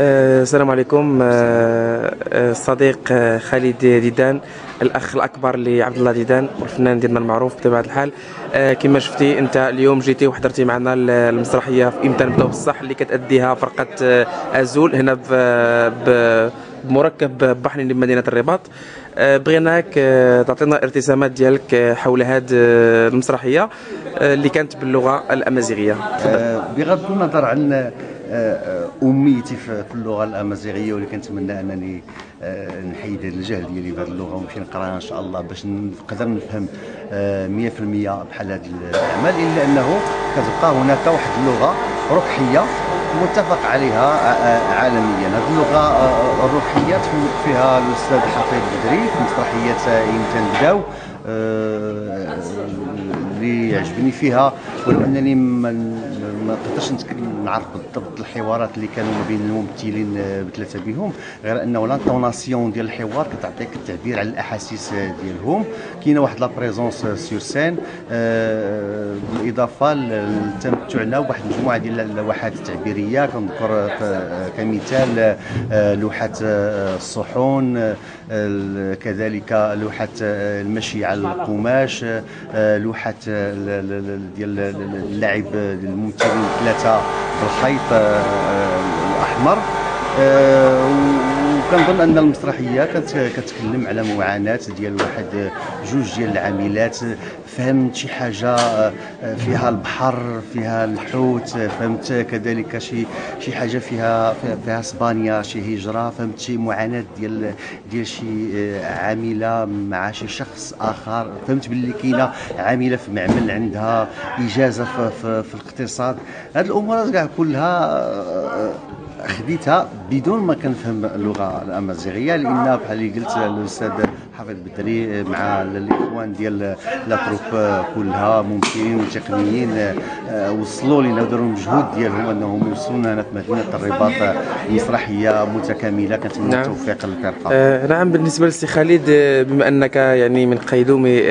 آه، السلام عليكم. آه، آه، الصديق خالد ديدان الأخ الأكبر لعبد الله ديدان والفنان ديالنا المعروف بطبيعة الحال. كما شفتي أنت اليوم جيتي وحضرتي معنا ال- المسرحية في إمتى نبداو بالصح اللي كتأديها فرقة أزول هنا بمركب بحري لمدينة الرباط. بغيناك تعطينا ارتسامات ديالك حول هذه المسرحية اللي كانت باللغة الأمازيغية. بغض النظر عن آه، آه، اميتي في اللغة الأمازيغية واللي كنتمنى أنني آه، نحيد هذا الجهل ديالي بهذه اللغة ونمشي نقراها إن شاء الله باش نقدر نفهم آه، 100% بحال هذه الاعمال إلا أنه كتبقى هناك واحد اللغة روحيه متفق عليها آه، عالميا. هذه اللغة آه، الروحيه فيها الأستاذ حفيظ بدري في مسرحية إمتى نبداو آه، اللي يعجبني فيها ولو أنني ما نقدرش نعرف بالضبط الحوارات اللي كانوا ما بين الممثلين آه، بثلاثة بهم غير انه l'intonation ديال الحوار كتعطيك التعبير على الأحاسيس آه، ديالهم. كاينة واحد la présence sur scène بالإضافة لتمتعنا بواحد المجموعه ديال اللوحات التعبيرية. كنذكر آه، كمثال لوحة الصحون ال- كذلك لوحة المشي على القماش لوحة ال- ال- ال- ديال اللعب الممثلين ثلاثة بالخيط آه، الأحمر. وكنظن أن المسرحية كتكلم على معاناة ديال واحد جوج ديال العاملات. فهمت شي حاجة؟ آه، فيها البحر فيها الحوت فهمت كذلك شي شي حاجة فيها فيها- إسبانيا شي هجرة؟ فهمت شي معاناة ديال ديال شي آه، عاملة مع شي شخص آخر؟ فهمت باللي كاينة عاملة في معمل عندها إجازة في, في, في الاقتصاد؟ هاد الأمور كاع كلها آه، خديتها بدون ما كنفهم اللغة الأمازيغية لأن بحال اللي قلت الأستاذ حافظ بدري مع الإخوان ديال لا تروب كلها ممثلين وتقنيين آه، وصلوا لنا وداروا المجهود ديالهم أنهم يوصلونا هنا في مدينة الرباط مسرحية متكاملة كنتمنى نعم. التوفيق للفرقه آه، نعم بالنسبة لسي خالد آه، بما أنك يعني من قيدومي آه،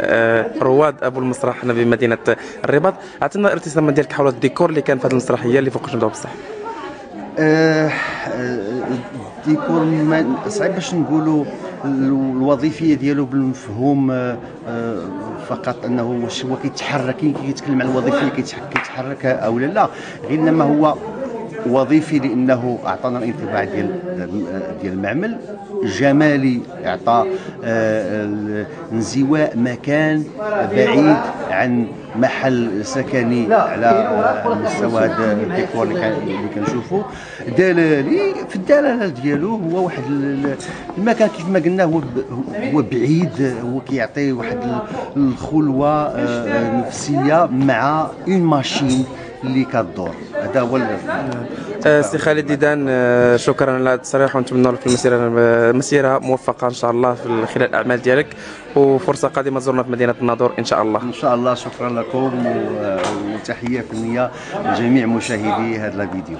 آه، رواد أبو المسرح هنا بمدينة الرباط أعطينا ارتسامات ديالك حول الديكور اللي كان في هذه المسرحية اللي نبداو بصح آه، آه، ما- صعيب باش نقولوا ال- الوظيفية ديالو بالمفهوم آه، آه، فقط أنه واش هو كيتحرك كيتكلم على الوظيفيه كيتح- كيتحرك أو لا. غير إنما هو وظيفي لأنه أعطانا الانطباع ديال ديال المعمل. جمالي اعطى آه، ال- انزواء مكان بعيد عن محل سكني على آه، مستوى الديكور اللي كنشوفوا دلالي في الدلالة ديالو هو واحد ال- المكان كيف ما قلنا هو هو بعيد هو كيعطي واحد ال- الخلوة آه، نفسية مع une machine اللي كدور. هذا هو آه، سي خالد ديدان آه، شكرا على التصريح ونتمنى لك المسيرة مسيرة موفقة إن شاء الله في خلال الأعمال ديالك وفرصة قادمة زورنا في مدينة الناظور إن شاء الله. إن شاء الله شكرا لكم وتحية فنيه لجميع مشاهدي هذا الفيديو.